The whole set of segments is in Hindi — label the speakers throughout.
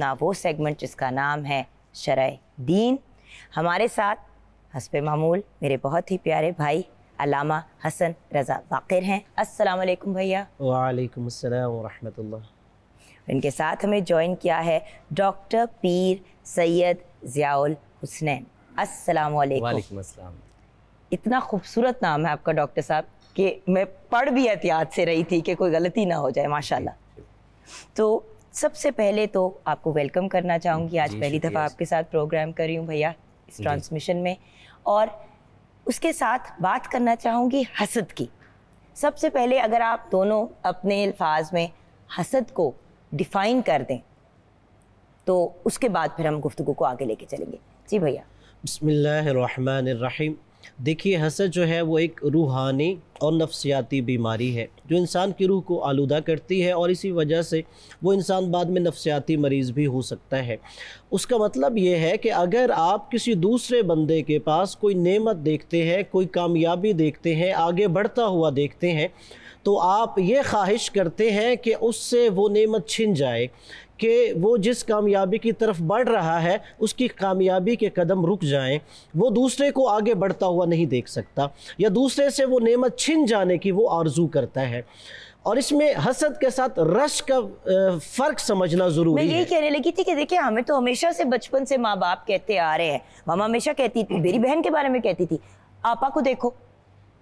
Speaker 1: अपना वो सेगमेंट जिसका नाम है शरय दीन। हमारे साथ हसब मामूल मेरे बहुत ही प्यारे भाई अलामा हसन रज़ा वाकिर हैं। अस्सलाम वालेकुम भैया।
Speaker 2: वालेकुम अस्सलाम वरहमतुल्लाह।
Speaker 1: इनके साथ हमें ज्वाइन किया है डॉक्टर पीर सैयद ज़ियाउल हुसनैन अस्सलाम वालेकुम
Speaker 2: वालेकुम अस्सलाम।
Speaker 1: इतना खूबसूरत नाम है आपका डॉक्टर साहब कि मैं पढ़ भी एहतियात से रही थी कि कोई गलती ना हो जाए माशाल्लाह। तो सबसे पहले तो आपको वेलकम करना चाहूँगी। आज पहली दफ़ा आपके साथ प्रोग्राम कर रही हूँ भैया इस ट्रांसमिशन में। और उसके साथ बात करना चाहूँगी हसद की। सबसे पहले अगर आप दोनों अपने अल्फाज में हसद को डिफ़ाइन कर दें तो उसके बाद फिर हम गुफ्तु को आगे लेके चलेंगे। जी भैया।
Speaker 2: बिस्मिल्लाहिर्रहमानिर्रहीम। देखिए हसद जो है वो एक रूहानी और नफ्सियाती बीमारी है, जो इंसान की रूह को आलूदा करती है और इसी वजह से वो इंसान बाद में नफ्सियाती मरीज़ भी हो सकता है। उसका मतलब ये है कि अगर आप किसी दूसरे बंदे के पास कोई नेमत देखते हैं, कोई कामयाबी देखते हैं, आगे बढ़ता हुआ देखते हैं तो आप ये ख्वाहिश करते हैं कि उससे वो नेमत छिन जाए कि वो जिस कामयाबी की तरफ़ बढ़ रहा है, उसकी कामयाबी के कदम रुक जाएँ, वो दूसरे को आगे बढ़ता हुआ नहीं देख सकता, या दूसरे से वो नेमत छिन जाने की वो आरज़ू करता है। और इसमें हसद के साथ रश का फ़र्क समझना ज़रूरी
Speaker 1: मैं
Speaker 2: यही
Speaker 1: कहने लगी थी कि देखिए हमें तो हमेशा से बचपन से माँ बाप कहते आ रहे हैं। मामा हमेशा कहती थी मेरी बहन के बारे में कहती थी आपा को देखो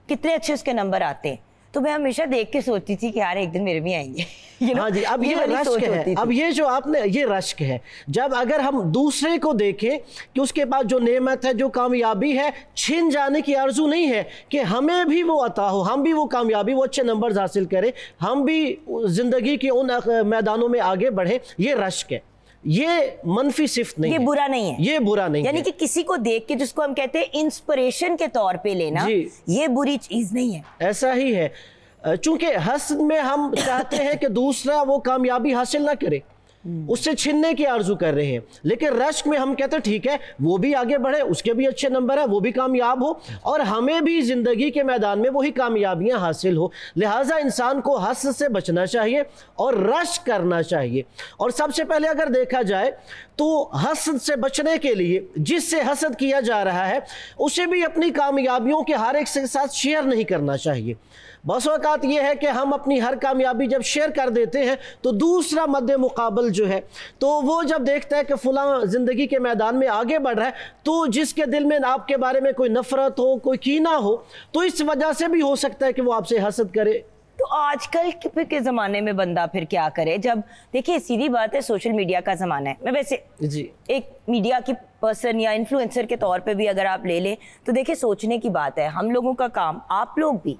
Speaker 1: कितने अच्छे उसके नंबर आते हैं। तो मैं हमेशा देख के सोचती थी कि यार एक दिन मेरे भी आएँगे। You know,
Speaker 2: हाँ जी अब ये,
Speaker 1: सोच
Speaker 2: रश्क है अब ये जो आपने ये रश्क है जब अगर हम दूसरे को देखें कि उसके पास जो नेमत है जो कामयाबी है छिन जाने की आरज़ू नहीं है कि हमें भी वो अता हो हम भी वो कामयाबी वो अच्छे नंबर्स हासिल करें हम भी ज़िंदगी के उन मैदानों में आगे बढ़ें ये रश्क है। ये मनफी सिफ्त नहीं
Speaker 1: ये
Speaker 2: है।
Speaker 1: बुरा नहीं है।
Speaker 2: ये बुरा नहीं
Speaker 1: यानी कि किसी को देख के जिसको हम कहते हैं इंस्पिरेशन के तौर पे लेना। ये बुरी चीज़ नहीं है।
Speaker 2: ऐसा ही है। चूँकि हसन में हम चाहते हैं कि दूसरा वो कामयाबी हासिल ना करे। उससे छीनने की आरज़ू कर रहे हैं। लेकिन रश्क में हम कहते हैं, ठीक है, वो भी आगे बढ़े, उसके भी अच्छे नंबर है, वो भी कामयाब हो और हमें भी ज़िंदगी के मैदान में वही कामयाबियाँ हासिल हो। लिहाजा इंसान को हस से बचना चाहिए और रश्क करना चाहिए। और सबसे पहले अगर देखा जाए तो हसद से बचने के लिए, जिससे हसद किया जा रहा है, उसे भी अपनी कामयाबियों के हर एक के साथ शेयर नहीं करना चाहिए। बस अवकात यह है कि हम अपनी हर कामयाबी जब शेयर कर देते हैं तो दूसरा मद्द मुकाबल जो है। तो वो जब देखता है कि फ़लाँ ज़िंदगी के मैदान में आगे बढ़ रहा है तो जिसके दिल में आपके बारे में कोई नफ़रत हो कोई कीना हो तो इस वजह से भी हो सकता है कि वो आपसे हसद करे।
Speaker 1: तो आजकल के, के जमाने में बंदा फिर क्या करे? जब देखिए सीधी बात है सोशल मीडिया का जमाना है। मैं वैसे
Speaker 2: जी।
Speaker 1: एक मीडिया की पर्सन या इन्फ्लुएंसर के तौर पे भी अगर आप ले लें तो देखिए सोचने की बात है हम लोगों का काम आप लोग भी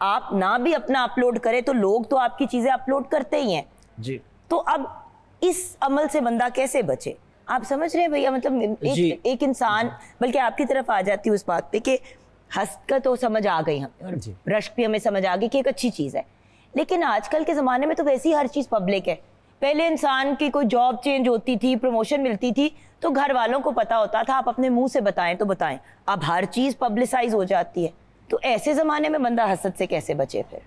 Speaker 1: आप ना भी अपना अपलोड करें तो लोग तो आपकी चीज़ें अपलोड करते ही हैं।
Speaker 2: जी।
Speaker 1: तो अब इस अमल से बंदा कैसे बचे? आप समझ रहे हैं भैया? मतलब एक, एक इंसान बल्कि आपकी तरफ़ आ जाती है उस बात पे कि हंस का तो समझ आ गई हमें और। रश्क भी हमें समझ आ गई कि एक अच्छी चीज़ है। लेकिन आजकल के ज़माने में तो वैसे ही हर चीज़ पब्लिक है। पहले इंसान की कोई जॉब चेंज होती थी प्रमोशन मिलती थी तो घर वालों को पता होता था आप अपने मुँह से बताएँ तो बताएँ। अब हर चीज़ पब्लिसाइज हो जाती है। तो ऐसे ज़माने में बंदा हसद से कैसे बचे फिर?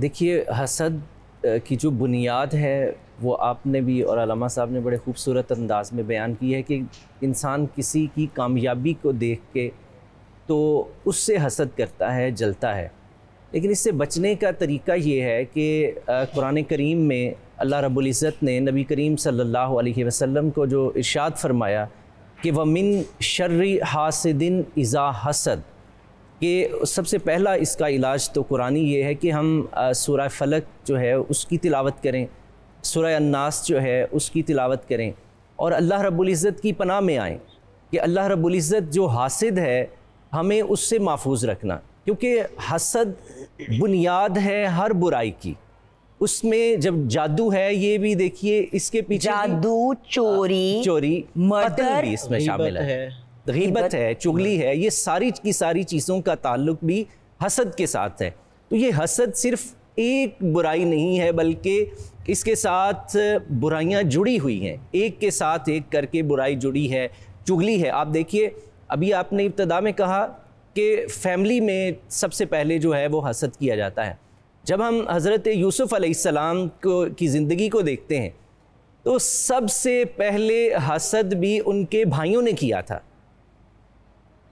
Speaker 3: देखिए हसद की जो बुनियाद है वो आपने भी और अलामा साहब ने बड़े खूबसूरत अंदाज में बयान की है कि इंसान किसी की कामयाबी को देख के तो उससे हसद करता है, जलता है। लेकिन इससे बचने का तरीका ये है कि कुरान करीम में अल्लाह रब्बुल इज़्ज़त ने नबी करीम सल्लल्लाहु अलैहि वसल्लम को जो इरशाद फरमाया कि वमिन शर्री हासिदिन इज़ा हसद, कि सबसे पहला इसका इलाज तो कुरानी ये है कि हम सूरह फलक जो है उसकी तिलावत करें। सूरह अन्नास जो है उसकी तिलावत करें। और अल्लाह रब्बुल इज़्ज़त की पनाह में आएँ कि अल्लाह रब्बुल इज़्ज़त जो हासिद है हमें उससे महफूज रखना। क्योंकि हसद बुनियाद है हर बुराई की। उसमें जब जादू है ये भी देखिए इसके पीछे
Speaker 1: जादू चोरी
Speaker 3: चोरी
Speaker 1: मर्डर,
Speaker 3: भी इसमें शामिल है।
Speaker 2: है।
Speaker 3: गीबत है चुगली है ये सारी की सारी चीज़ों का ताल्लुक भी हसद के साथ है। तो ये हसद सिर्फ़ एक बुराई नहीं है बल्कि इसके साथ बुराइयाँ जुड़ी हुई हैं। एक के साथ एक करके बुराई जुड़ी है, चुगली है। आप देखिए, अभी आपने इब्तदा में कहा कि फैमिली में सबसे पहले जो है वो हसद किया जाता है। जब हम हज़रत यूसुफ़ अलैहिस्सलाम को, की ज़िंदगी को देखते हैं तो सबसे पहले हसद भी उनके भाइयों ने किया था।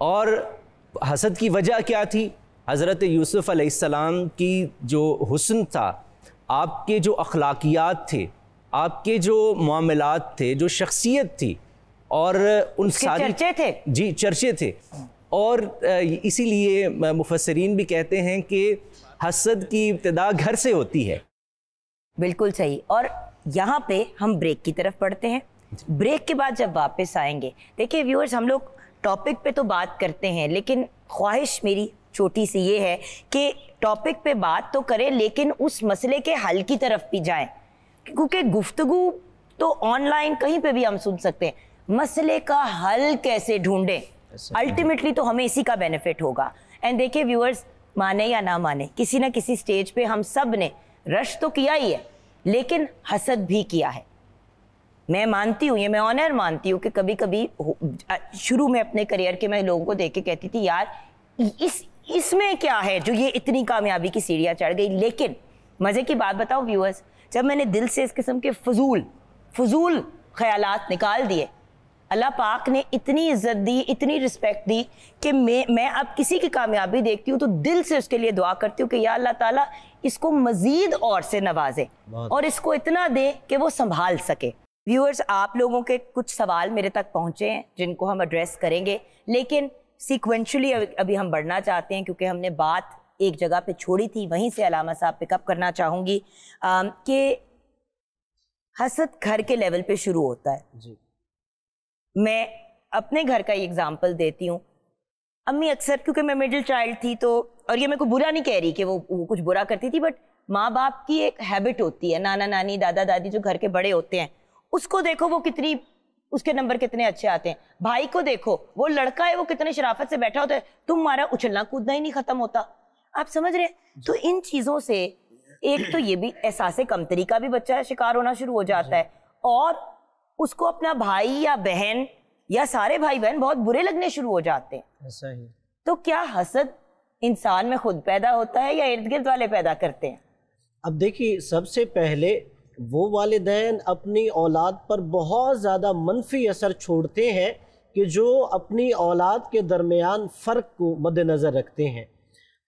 Speaker 3: और हसद की वजह क्या थी? हज़रत यूसुफ़ अलैहिस्सलाम की जो हुस्न था आपके जो अखलाकियात थे आपके जो मामलात थे जो शख्सियत थी और उन सारी
Speaker 1: चर्चे थे?
Speaker 3: जी चर्चे थे। और इसीलिए मुफसरीन भी कहते हैं कि हसद की इब्तदा घर से होती है।
Speaker 1: बिल्कुल सही। और यहाँ पे हम ब्रेक की तरफ़ पढ़ते हैं। ब्रेक के बाद जब वापस आएँगे देखिए व्यूअर्स हम लोग टॉपिक पे तो बात करते हैं लेकिन ख्वाहिश मेरी छोटी सी ये है कि टॉपिक पे बात तो करें लेकिन उस मसले के हल की तरफ़ भी जाएँ। क्योंकि गुफ्तगु तो ऑनलाइन कहीं पे भी हम सुन सकते हैं। मसले का हल कैसे ढूंढें? अल्टीमेटली तो हमें इसी का बेनिफिट होगा। एंड देखिए व्यूअर्स माने या ना माने किसी ना किसी स्टेज पे हम सबने रश तो किया ही है लेकिन हसद भी किया है। मैं मानती हूँ ये मैं ऑनर मानती हूँ कि कभी कभी शुरू में अपने करियर के मैं लोगों को देख के कहती थी यार इस इसमें क्या है? जो ये इतनी कामयाबी की सीढ़ियाँ चढ़ गई। लेकिन मज़े की बात बताओ व्यूअर्स जब मैंने दिल से इस किस्म के फजूल फजूल ख्याल निकाल दिए अल्लाह पाक ने इतनी इज़्ज़त दी इतनी रिस्पेक्ट दी कि मैं मैं अब किसी की कामयाबी देखती हूँ तो दिल से उसके लिए दुआ करती हूँ कि या अल्लाह ताला इसको मजीद और से नवाजे और इसको इतना दे कि वो संभाल सके। व्यूअर्स आप लोगों के कुछ सवाल मेरे तक पहुँचे हैं जिनको हम एड्रेस करेंगे। लेकिन सीक्वेंशली अभी हम बढ़ना चाहते हैं क्योंकि हमने बात एक जगह पे छोड़ी थी वहीं से अलामा साहब पिकअप करना चाहूँगी। कि हसद घर के लेवल पे शुरू होता है।
Speaker 2: जी।
Speaker 1: मैं अपने घर का एग्ज़ाम्पल देती हूँ। अम्मी अक्सर क्योंकि मैं मिडिल चाइल्ड थी तो और ये मेरे को बुरा नहीं कह रही कि वो, वो कुछ बुरा करती थी बट माँ बाप की एक हैबिट होती है नाना नानी दादा दादी जो घर के बड़े होते हैं उसको देखो वो कितनी उसके नंबर कितने अच्छे आते हैं? भाई को देखो वो लड़का है वो कितने शराफत से बैठा होता है। तुम्हारा उछलना कूदना ही नहीं खत्म होता। आप समझ रहे हैं? तो इन चीज़ों से एक तो ये भी एहसास कमतरी का भी बच्चा शिकार होना शुरू हो जाता है। और उसको अपना भाई या बहन या सारे भाई बहन बहुत बुरे लगने शुरू हो जाते हैं।
Speaker 2: ऐसा ही।
Speaker 1: तो क्या हसद इंसान में खुद पैदा होता है या इर्द गिर्द वाले पैदा करते हैं?
Speaker 2: अब देखिए सबसे पहले वो वालिदैन अपनी औलाद पर बहुत ज़्यादा मनफी असर छोड़ते हैं कि जो अपनी औलाद के दरमियान फ़र्क को मद्देनज़र रखते हैं।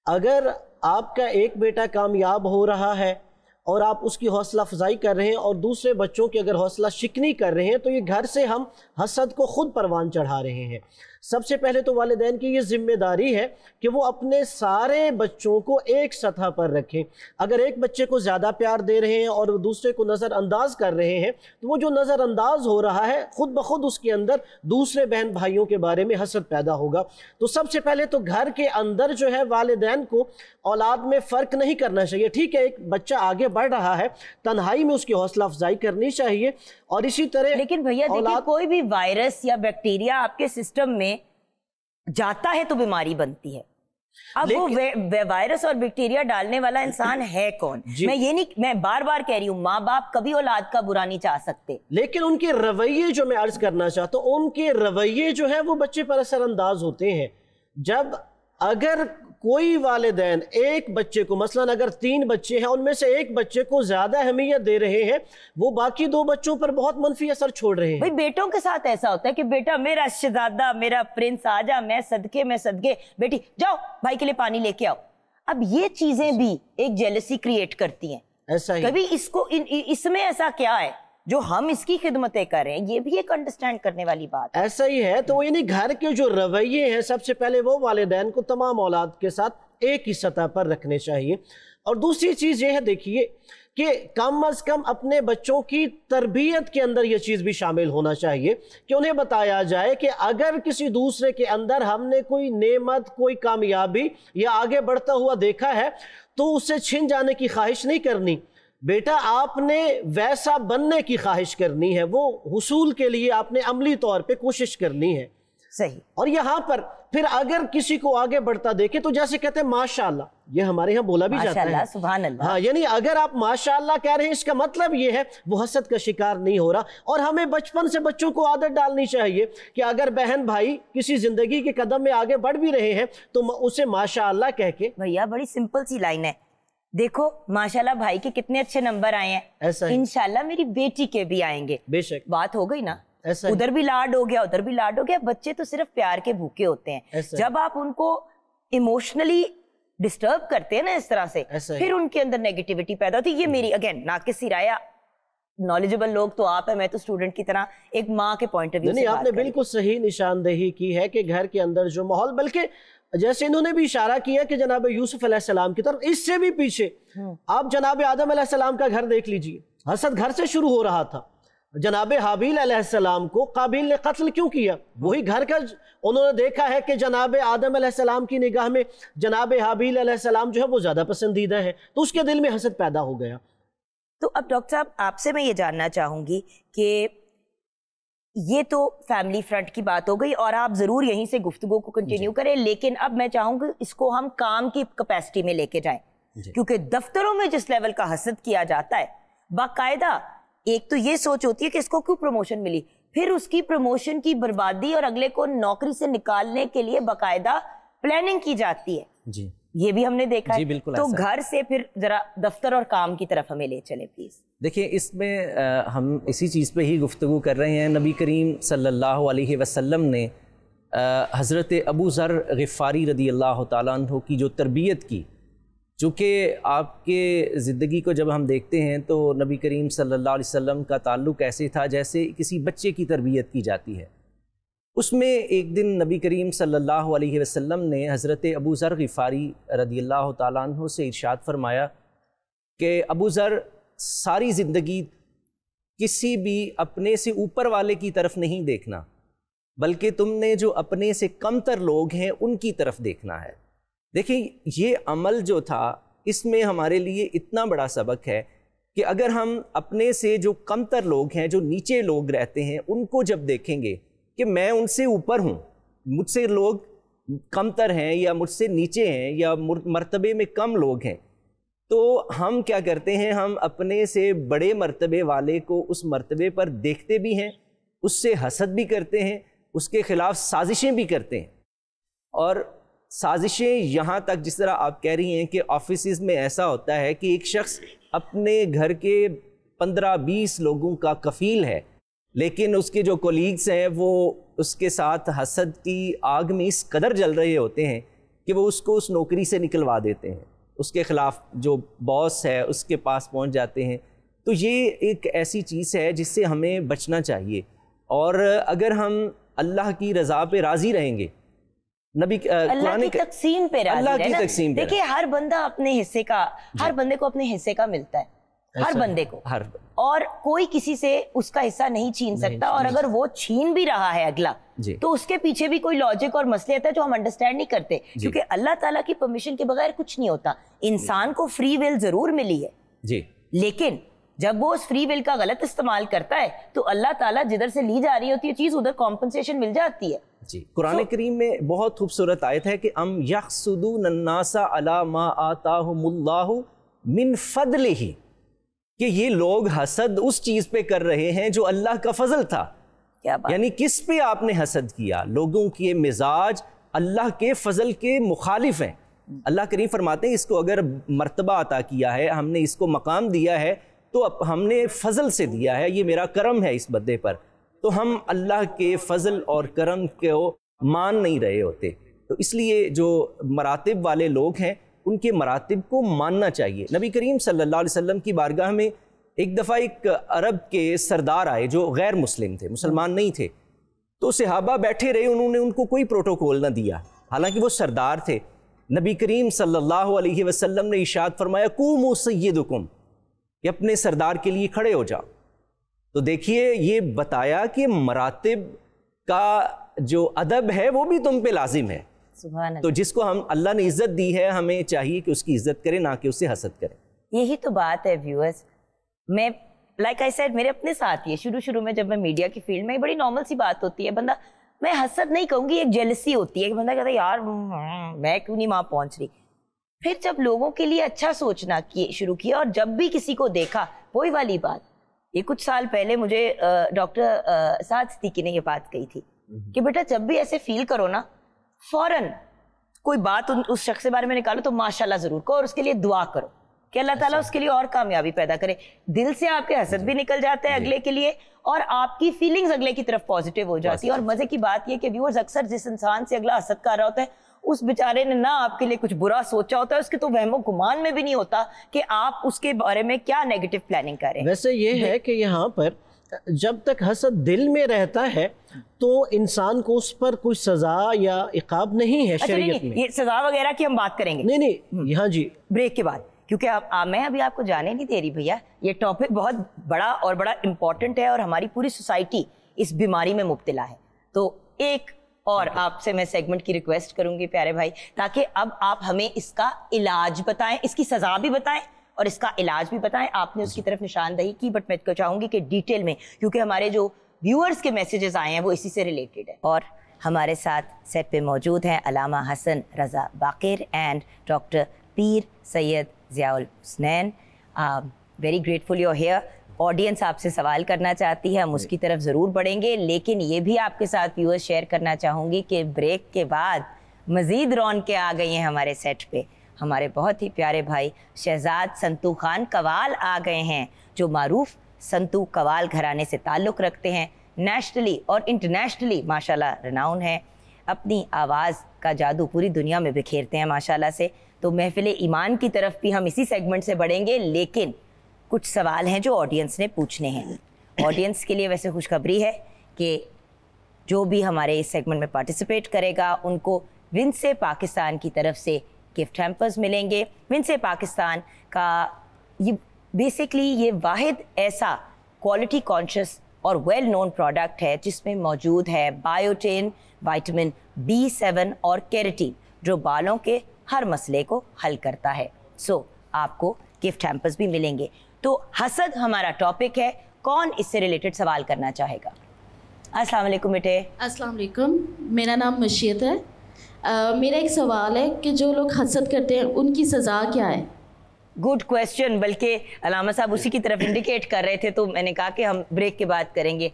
Speaker 2: अगर आपका एक बेटा कामयाब हो रहा है और आप उसकी हौसला अफजाई कर रहे हैं और दूसरे बच्चों की अगर हौसला शिकनी कर रहे हैं तो ये घर से हम हसद को खुद परवान चढ़ा रहे हैं। सबसे पहले तो वालिदैन की ये ज़िम्मेदारी है कि वो अपने सारे बच्चों को एक सतह पर रखें। अगर एक बच्चे को ज़्यादा प्यार दे रहे हैं और दूसरे को नज़रअंदाज कर रहे हैं तो वो जो नज़रअंदाज हो रहा है, खुद ब खुद उसके अंदर दूसरे बहन भाइयों के बारे में हसद पैदा होगा। तो सबसे पहले तो घर के अंदर जो है वालिदैन को औलाद में फ़र्क नहीं करना चाहिए। ठीक है, एक बच्चा आगे बढ़ रहा है, तन्हाई में उसकी हौसला अफजाई करनी चाहिए और इसी तरह
Speaker 1: लेकिन भैया देखिए कोई भी वायरस या बैक्टीरिया आपके सिस्टम में जाता है तो बीमारी बनती है। अब वो वायरस और बैक्टीरिया डालने वाला इंसान है कौन? मैं ये नहीं मैं बार बार कह रही हूँ माँ बाप कभी औलाद का बुरा नहीं चाह सकते।
Speaker 2: लेकिन उनके रवैये जो मैं अर्ज़ करना चाहता हूँ उनके रवैये जो है वो बच्चे पर असरअंदाज होते हैं। जब अगर कोई वालिदैन एक बच्चे को मसलन अगर तीन बच्चे हैं उनमें से एक बच्चे को ज़्यादा अहमियत दे रहे हैं वो बाकी दो बच्चों पर बहुत मनफी असर छोड़ रहे हैं।
Speaker 1: भाई बेटों के साथ ऐसा होता है कि बेटा मेरा शहजादा मेरा प्रिंस आ जा मैं सदके मैं सदके। बेटी जाओ भाई के लिए पानी लेके आओ। अब ये चीज़ें भी एक जेलसी क्रिएट करती हैं।
Speaker 2: ऐसा ही।
Speaker 1: कभी इसको इसमें ऐसा क्या है? जो हम इसकी खिदमतें कर रहे हैं, ये भी एक अंडरस्टैंड करने वाली बात है।
Speaker 2: ऐसा ही है तो यानी घर के जो रवैये हैं, सबसे पहले वो वालिदैन को तमाम औलाद के साथ एक ही सतह पर रखने चाहिए। और दूसरी चीज़ ये है, देखिए, कि कम अज़ कम अपने बच्चों की तरबियत के अंदर ये चीज़ भी शामिल होना चाहिए, कि उन्हें बताया जाए कि अगर किसी दूसरे के अंदर हमने कोई नेमत, कोई कामयाबी या आगे बढ़ता हुआ देखा है तो उससे छिन जाने की ख्वाहिश नहीं करनी। बेटा आपने वैसा बनने की ख्वाहिश करनी है वो हसूल के लिए आपने अमली तौर पे कोशिश करनी है।
Speaker 1: सही।
Speaker 2: और यहाँ पर फिर अगर किसी को आगे बढ़ता देखे तो जैसे कहते हैं माशाल्लाह ये हमारे यहाँ बोला भी जाता है।
Speaker 1: सुभान अल्लाह
Speaker 2: हाँ यानी अगर आप माशाल्लाह कह रहे हैं इसका मतलब ये है वो हसद का शिकार नहीं हो रहा। और हमें बचपन से बच्चों को आदत डालनी चाहिए कि अगर बहन भाई किसी ज़िंदगी के कदम में आगे बढ़ भी रहे हैं तो उसे माशाल्लाह कह के
Speaker 1: भैया बड़ी सिंपल सी लाइन है। देखो माशाल्लाह भाई के कितने अच्छे नंबर आए हैं।
Speaker 2: ऐसा ही।
Speaker 1: मेरी बेटी के भी आएँगे।
Speaker 2: बेशक।
Speaker 1: बात हो गई ना?
Speaker 2: ऐसा
Speaker 1: उधर भी लाड हो गया उधर भी लाड हो गया। बच्चे तो सिर्फ़ प्यार के भूखे होते हैं। जब आप उनको इमोशनली डिस्टर्ब करते हैं ना इस तरह से फिर उनके अंदर नेगेटिविटी पैदा होती है। ये मेरी अगेन नाकिस सिराया नॉलेजेबल लोग तो आप है मैं तो स्टूडेंट की तरह एक माँ के पॉइंट ऑफ़ व्यू
Speaker 2: नहीं आपने बिल्कुल सही निशानदेही की है कि घर के अंदर जो माहौल बल्कि जैसे इन्होंने भी इशारा किया कि जनाब यूसुफ अलैहिस्सलाम की तरफ़ इससे भी पीछे। आप जनाब आदम अलैहिस्सलाम का घर देख लीजिए। हसद घर से शुरू हो रहा था। जनाब हाबील अलैहिस्सलाम को काबिल ने कत्ल क्यों किया? वही घर का उन्होंने देखा है कि जनाब आदम अलैहिस्सलाम की निगाह में जनाब हाबील अलैहिस्सलाम जो है वो ज़्यादा पसंदीदा है तो उसके दिल में हसद पैदा हो गया।
Speaker 1: तो अब डॉक्टर साहब आपसे मैं ये जानना चाहूँगी कि ये तो फैमिली फ्रंट की बात हो गई और आप ज़रूर यहीं से गुफ्तगू को कंटिन्यू करें लेकिन अब मैं चाहूँगी इसको हम काम की कैपेसिटी में लेके जाएँ। क्योंकि दफ्तरों में जिस लेवल का हसद किया जाता है बाकायदा एक तो ये सोच होती है कि इसको क्यों प्रमोशन मिली? फिर उसकी प्रमोशन की बर्बादी और अगले को नौकरी से निकालने के लिए बाकायदा प्लानिंग की जाती है।
Speaker 3: जी।
Speaker 1: ये भी हमने देखा
Speaker 3: जी,
Speaker 1: है
Speaker 3: बिल्कुल
Speaker 1: तो घर से फिर जरा दफ्तर और काम की तरफ़ हमें ले चले प्लीज़
Speaker 3: देखिए इसमें हम इसी चीज़ पे ही गुफ्तगू कर रहे हैं। नबी करीम सल्लल्लाहु अलैहि वसल्लम ने हज़रत अबू ज़र गफ़ारी रदी अल्लाह अन्हो की जो तरबियत की चूँकि आपके ज़िंदगी को जब हम देखते हैं तो नबी करीम सल्लल्लाहु अलैहि वसल्लम का ताल्लुक़ ऐसे था जैसे किसी बच्चे की तरबियत की जाती है। उसमें एक दिन नबी करीम सल्लल्लाहु अलैहि वसल्लम ने हज़रत अबू ज़र ग़िफ़ारी रदी अल्लाह अन्हो से इरशाद फरमाया कि अबू ज़र, सारी ज़िंदगी किसी भी अपने से ऊपर वाले की तरफ़ नहीं देखना, बल्कि तुमने जो अपने से कमतर लोग हैं उनकी तरफ़ देखना है। देखिए, ये अमल जो था, इसमें हमारे लिए इतना बड़ा सबक है कि अगर हम अपने से जो कमतर लोग हैं, जो नीचे लोग रहते हैं, उनको जब देखेंगे कि मैं उनसे ऊपर हूँ। मुझसे लोग कमतर हैं या मुझसे नीचे हैं या मुर- मर्तबे में कम लोग हैं। तो हम क्या करते हैं, हम अपने से बड़े मर्तबे वाले को उस मर्तबे पर देखते भी हैं, उससे हसद भी करते हैं, उसके खिलाफ साजिशें भी करते हैं। और साजिशें यहाँ तक, जिस तरह आप कह रही हैं कि ऑफ़िस में ऐसा होता है कि एक शख्स अपने घर के पंद्रह बीस लोगों का कफील है लेकिन उसके जो कोलीग्स हैं वो उसके साथ हसद की आग में इस कदर जल रहे होते हैं कि वो उसको उस नौकरी से निकलवा देते हैं। उसके ख़िलाफ़ जो बॉस है उसके पास पहुँच जाते हैं। तो ये एक ऐसी चीज़ है जिससे हमें बचना चाहिए। और अगर हम अल्लाह की रज़ा पे राज़ी रहेंगे नबी
Speaker 1: अल्लाह की तकसीम पे राज़ी
Speaker 3: अल्लाह की तकसीम
Speaker 1: देखिए हर बंदा अपने हिस्से का हर बंदे को अपने हिस्से का मिलता है। हर बंदे को।
Speaker 3: हर
Speaker 1: और कोई किसी से उसका हिस्सा नहीं छीन सकता और अगर वो छीन भी रहा है अगला तो उसके पीछे भी कोई लॉजिक और मसलियत है जो हम अंडरस्टैंड नहीं करते क्योंकि अल्लाह ताला की परमिशन के बगैर कुछ नहीं होता। इंसान को फ्री विल ज़रूर मिली है।
Speaker 3: जी।
Speaker 1: लेकिन जब वो उस फ्री विल का गलत इस्तेमाल करता है तो अल्लाह ताला जिधर से ली जा रही होती है चीज़ उधर कॉम्पनसेशन मिल जाती है।
Speaker 3: जी। कुरान करीम में बहुत खूबसूरत आयत है कि अम यखसुदू नन्नासा अला मा आताहुमुल्लाहु मिन फदलिही। कि ये लोग हसद उस चीज़ पे कर रहे हैं जो अल्लाह का फजल था।
Speaker 1: क्या बात?
Speaker 3: यानी किस पे आपने हसद किया? लोगों के मिजाज अल्लाह के फजल के मुखालिफ हैं। अल्लाह करीम फरमाते हैं इसको अगर मर्तबा अता किया है हमने इसको मकाम दिया है तो अब हमने फजल से दिया है ये मेरा करम है इस बदे पर। तो हम अल्लाह के फजल और करम को मान नहीं रहे होते। तो इसलिए जो मरातब वाले लोग हैं उनके मरातब को मानना चाहिए। नबी करीम सल्लल्लाहु अलैहि वसल्लम की बारगाह में एक दफ़ा एक अरब के सरदार आए जो गैर मुस्लिम थे, मुसलमान नहीं थे। तो सहाबा बैठे रहे, उन्होंने उनको कोई प्रोटोकॉल ना दिया। हालाँकि वो सरदार थे। नबी करीम सल्लल्लाहु अलैहि वसल्लम ने इशाद फरमाया, कूमु सय्यदुकुम कि अपने सरदार के लिए खड़े हो जाओ। तो देखिए, ये बताया कि मरातब का जो अदब है, वो भी तुम पे लाजिम है। तो जिसको हम अल्लाह ने इज़्ज़त दी है हमें चाहिए कि उसकी इज़्ज़त करें ना कि उससे हसद करें।
Speaker 1: यही तो बात है व्यूअर्स मैं लाइक आई सेड मेरे अपने साथ ही है। शुरू शुरू में जब मैं मीडिया की फ़ील्ड में बड़ी नॉर्मल सी बात होती है। बंदा मैं हसद नहीं कहूँगी एक जेलसी होती है कि बंदा कहता है यार हम्म, मैं क्यों नहीं वहाँ पहुँच रही? फिर जब लोगों के लिए अच्छा सोचना किए शुरू किया और जब भी किसी को देखा वही वाली बात। ये कुछ साल पहले मुझे डॉक्टर साद सिद्दीकी ने ये बात कही थी। कि बेटा जब भी ऐसे फील करो ना फ़ौरन कोई बात उस शख्स के बारे में निकालो तो माशाल्लाह ज़रूर करो और उसके लिए दुआ करो कि अल्लाह ताला उसके लिए और कामयाबी पैदा करे। दिल से आपके हसद भी निकल जाते हैं अगले के लिए और आपकी फीलिंग्स अगले की तरफ़ पॉजिटिव हो जाती है। और मज़े की बात यह कि व्यूअर्स अक्सर जिस इंसान से अगला हसद कर रहा होता है उस बेचारे ने ना आपके लिए कुछ बुरा सोचा होता है उसके तो वहमो गुमान में भी नहीं होता कि आप उसके बारे में क्या नेगेटिव प्लानिंग करें
Speaker 2: वैसे ये है कि यहाँ पर जब तक हसद दिल में रहता है तो इंसान को उस पर कोई सजा या इकाब नहीं है
Speaker 1: अच्छा
Speaker 2: शरीयत
Speaker 1: नहीं,
Speaker 2: में।
Speaker 1: ये सजा वगैरह की हम बात करेंगे।
Speaker 2: नहीं नहीं हाँ जी।
Speaker 1: ब्रेक के बाद क्योंकि आप आ, मैं अभी आपको जाने नहीं दे रही भैया। ये टॉपिक बहुत बड़ा और बड़ा इम्पोर्टेंट है और हमारी पूरी सोसाइटी इस बीमारी में मुब्तला है। तो एक और आपसे मैं सेगमेंट की रिक्वेस्ट करूँगी प्यारे भाई ताकि अब आप हमें इसका इलाज बताएँ इसकी सजा भी बताएँ और इसका इलाज भी बताएँ। आपने उसकी तरफ़ निशानदही की बट मैं चाहूँगी कि डिटेल में क्योंकि हमारे जो व्यूअर्स के मैसेजेस आए हैं वो इसी से रिलेटेड है। और हमारे साथ सेट पे मौजूद हैं Allama Hasan Raza Baqir and doctor Pir Syed Ziaul Husnain. Very grateful you're here audience आपसे सवाल करना चाहती है हम उसकी तरफ़ ज़रूर बढ़ेंगे लेकिन ये भी आपके साथ व्यूअर्स शेयर करना चाहूँगी कि ब्रेक के बाद मज़ीद रौन के आ गई हैं हमारे सेट पे। हमारे बहुत ही प्यारे भाई शहजाद संतू खान कवाल आ गए हैं, जो मरूफ संतू कवाल घराने से ताल्लुक़ रखते हैं। नेशनली और इंटरनेशनली माशाल्लाह रनाउन है। अपनी आवाज़ का जादू पूरी दुनिया में बिखेरते हैं, माशाल्लाह से। तो महफिल ईमान की तरफ़ भी हम इसी सेगमेंट से बढ़ेंगे, लेकिन कुछ सवाल हैं जो ऑडियंस ने पूछने हैं। ऑडियंस के लिए वैसे खुशखबरी है कि जो भी हमारे इस सेगमेंट में पार्टिसिपेट करेगा, उनको विन से पाकिस्तान की तरफ़ से गिफ्ट हैम्पर्स मिलेंगे। विन से पाकिस्तान का ये बेसिकली ये वाहिद ऐसा क्वालिटी कॉन्शियस और वेल नोन प्रोडक्ट है जिसमें मौजूद है बायोटेन वाइटामिन बी सेवन और कैरेटीन जो बालों के हर मसले को हल करता है। सो so, आपको गिफ्ट हैम्पर्स भी मिलेंगे। तो हसद हमारा टॉपिक है कौन इससे रिलेटेड सवाल करना चाहेगा? अस्सलाम वालेकुम बेटे।
Speaker 4: अस्सलाम वालेकुम मेरा नाम मशीयत है। Uh, मेरा एक सवाल है कि जो लोग हसद करते हैं उनकी सज़ा क्या है?
Speaker 1: गुड क्वेश्चन बल्कि अलामा साहब उसी की तरफ़ इंडिकेट कर रहे थे तो मैंने कहा कि हम ब्रेक के बाद करेंगे।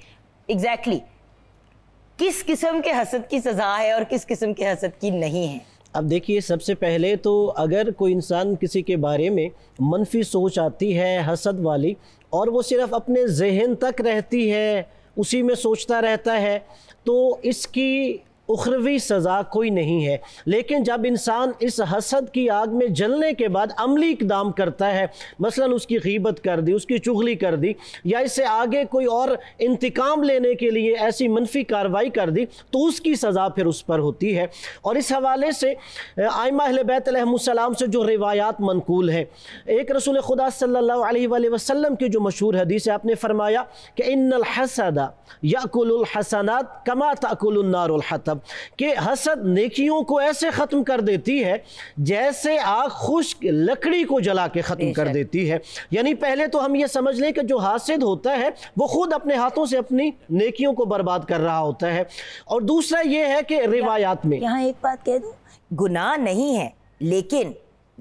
Speaker 1: Exactly exactly. किस किस्म के हसद की सज़ा है और किस किस्म के हसद की नहीं है?
Speaker 2: अब देखिए सबसे पहले तो अगर कोई इंसान किसी के बारे में मनफी सोच आती है हसद वाली और वो सिर्फ़ अपने जहन तक रहती है उसी में सोचता रहता है तो इसकी उखरवी सज़ा कोई नहीं है। लेकिन जब इंसान इस हसद की आग में जलने के बाद अमली इकदाम करता है, मसलन उसकी गीबत कर दी, उसकी चुगली कर दी, या इससे आगे कोई और इंतकाम लेने के लिए ऐसी मनफी कार्रवाई कर दी तो उसकी सज़ा फिर उस पर होती है। और इस हवाले से आयमा बैतम से जो रिवायात मनकूल है, एक रसूल खुदा अलैहि वसल्लम की जो मशहूर हदीस है, आपने फरमाया कि इन हसदा याकुल हसनात कमा तकुल मतलब कि हसद नेकियों को ऐसे ख़त्म कर देती है जैसे आग खुश्क लकड़ी को जला के ख़त्म कर देती है। यानी पहले तो हम ये समझ लें कि जो हासिद होता है वो खुद अपने हाथों से अपनी नेकियों को बर्बाद कर रहा होता है। और दूसरा ये है कि रिवायात में
Speaker 1: यहाँ एक बात कह दूँ गुनाह नहीं है लेकिन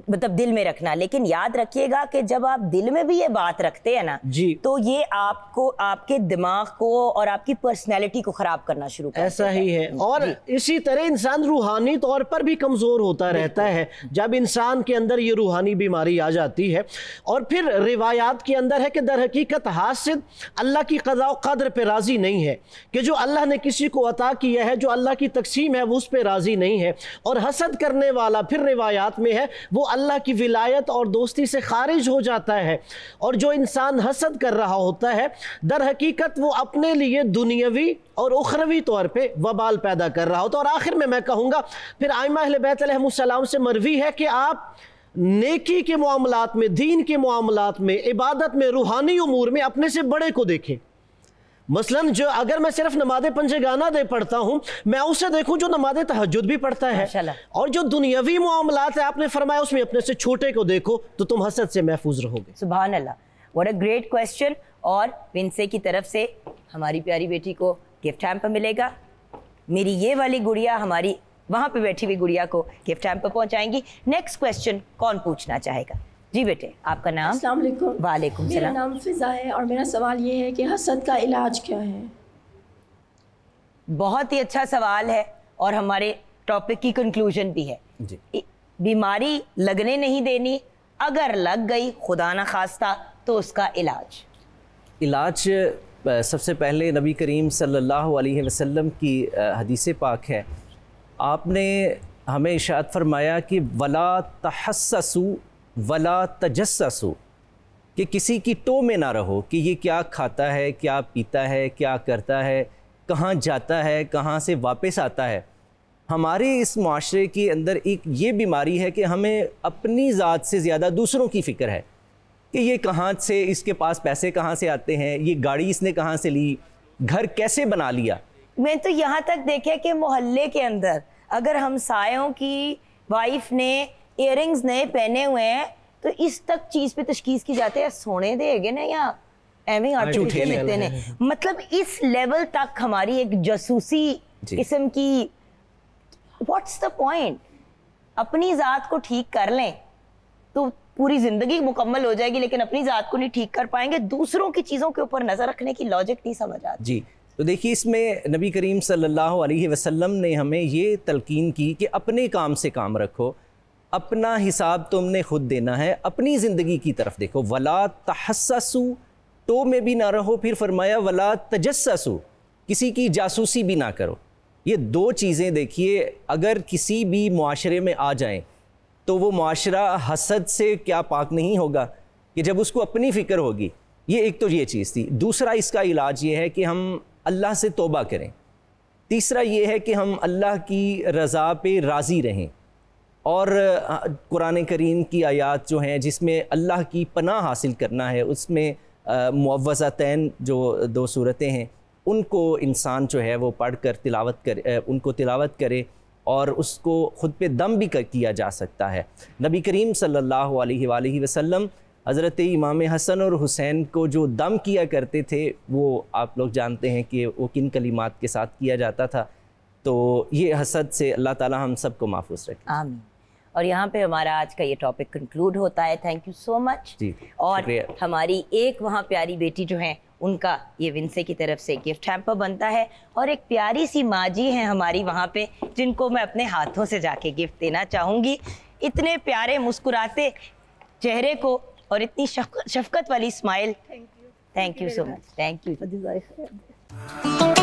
Speaker 1: मतलब दिल में रखना। लेकिन याद रखिएगा कि जब आप दिल में भी ये बात रखते हैं ना
Speaker 2: जी।
Speaker 1: तो ये आपको आपके दिमाग को और आपकी पर्सनैलिटी को खराब करना शुरू कर
Speaker 2: ऐसा ही। है और इसी तरह इंसान रूहानी तौर पर भी कमज़ोर होता रहता है। जब इंसान के अंदर ये रूहानी बीमारी आ जाती है और फिर रिवायात के अंदर है कि दर हकीकत हासिद अल्लाह की कदा कदर पर राज़ी नहीं है। कि जो अल्लाह ने किसी को अता किया है जो अल्लाह की तकसीम है वो उस पर राज़ी नहीं है। और हसद करने वाला फिर रिवायात में है वो अल्लाह की विलायत और दोस्ती से खारिज हो जाता है और जो इंसान हसद कर रहा होता है, दर हकीकत वो अपने लिए दुनियावी और उखरवी तौर पे वबाल पैदा कर रहा होता है। और आखिर में मैं कहूँगा, फिर आयमा बैतम से मरवी है कि आप नेकी के मामलात में, दीन के मामलात में, इबादत में, रूहानी उमूर में अपने से बड़े को देखें। मसलन जो अगर मैं सिर्फ़ नमाज़ पंजे गाना दे पढ़ता हूँ मैं उसे देखूँ जो नमाज़ तहजद भी पढ़ता है। और जो दुनियावी मामलात है आपने फरमाया उसमें अपने से छोटे को देखो तो तुम हसद से महफूज रहोगे।
Speaker 1: सुबह अल्लाह वट अ ग्रेट क्वेश्चन और विंसे की तरफ़ से हमारी प्यारी बेटी को गिफ्ट पर मिलेगा। मेरी ये वाली गुड़िया हमारी वहाँ पे बैठी हुई गुड़िया को गिफ्ट पर पहुँचाएँगी। नेक्स्ट क्वेश्चन कौन पूछना चाहेगा? जी बेटे आपका नाम?
Speaker 5: अस्सलाम वालेकुम।
Speaker 1: वालेकुम
Speaker 5: मेरा नाम फिज़ा है और मेरा सवाल ये है कि हसद का इलाज क्या है?
Speaker 1: बहुत ही अच्छा सवाल है और हमारे टॉपिक की कंक्लूजन भी है।
Speaker 3: जी।
Speaker 1: बीमारी लगने नहीं देनी अगर लग गई खुदा न खास्ता तो उसका इलाज।
Speaker 3: इलाज सबसे पहले नबी करीम सल्लल्लाहु अलैहि वसल्लम की हदीस पाक है। आपने हमें इशात फरमाया कि वला तहस्सु वला तजस्सु, कि किसी की टो में ना रहो कि ये क्या खाता है, क्या पीता है, क्या करता है, कहाँ जाता है, कहाँ से वापस आता है। हमारे इस माशरे के अंदर एक ये बीमारी है कि हमें अपनी ज़ात से ज़्यादा दूसरों की फ़िक्र है, कि ये कहाँ से, इसके पास पैसे कहाँ से आते हैं, ये गाड़ी इसने कहाँ से ली, घर कैसे बना लिया।
Speaker 1: मैं तो यहाँ तक देखे कि मोहल्ले के अंदर अगर हमसायों की वाइफ ने इयरिंग्स नए पहने हुए हैं तो इस तक चीज़ पे तशखीस की जाती है सोने देगे ना या एवं आर्टिफिशियल लिखते ने मतलब इस लेवल तक हमारी एक जासूसी किस्म की व्हाट्स द पॉइंट अपनी ज़ात को ठीक कर लें तो पूरी ज़िंदगी मुकम्मल हो जाएगी लेकिन अपनी ज़ात को नहीं ठीक कर पाएँगे। दूसरों की चीज़ों के ऊपर नज़र रखने की लॉजिक नहीं समझ आती।
Speaker 3: जी तो देखिए इसमें नबी करीम सल्लल्लाहु अलैहि वसल्लम ने हमें ये तलकीन की कि अपने काम से काम रखो अपना हिसाब तुमने खुद देना है, अपनी ज़िंदगी की तरफ़ देखो। वला तहस्सु तो में भी ना रहो, फिर फरमाया, वला तजस्सु किसी की जासूसी भी ना करो। ये दो चीज़ें देखिए, अगर किसी भी मुआशरे में आ जाएँ तो वो मुआशरा हसद से क्या पाक नहीं होगा कि जब उसको अपनी फ़िक्र होगी। ये एक तो ये चीज़ थी। दूसरा इसका इलाज ये है कि हम अल्लाह से तोबा करें। तीसरा ये है कि हम अल्लाह की रज़ा पे राज़ी रहें। और कुरान करीम की आयत जो हैं, जिसमें अल्लाह की पनाह हासिल करना है, उसमें मुआवज़तैन जो दो सूरतें हैं, उनको इंसान जो है, वो पढ़ कर तिलावत कर उनको तिलावत करे और उसको ख़ुद पे दम भी कर किया जा सकता है। नबी करीम सल्लल्लाहु अलैहि वसल्लम, हज़रत इमाम हसन और हुसैन को जो दम किया करते थे, वो आप लोग जानते हैं कि वो किन कलिमात के साथ किया जाता था। तो ये हसद से अल्लाह ताला हम सबको महफूज रखे।
Speaker 1: आमीन। और यहाँ पे हमारा आज का ये टॉपिक कंक्लूड होता है. थैंक यू सो मच और हमारी एक वहाँ प्यारी बेटी जो है उनका ये विंसे की तरफ़ से गिफ्ट हैम्पर बनता है. और एक प्यारी सी माँ जी हैं हमारी वहाँ पे जिनको मैं अपने हाथों से जाके गिफ्ट देना चाहूँगी. इतने प्यारे मुस्कुराते चेहरे को और इतनी शफ- शफकत वाली smile thank you so much thank you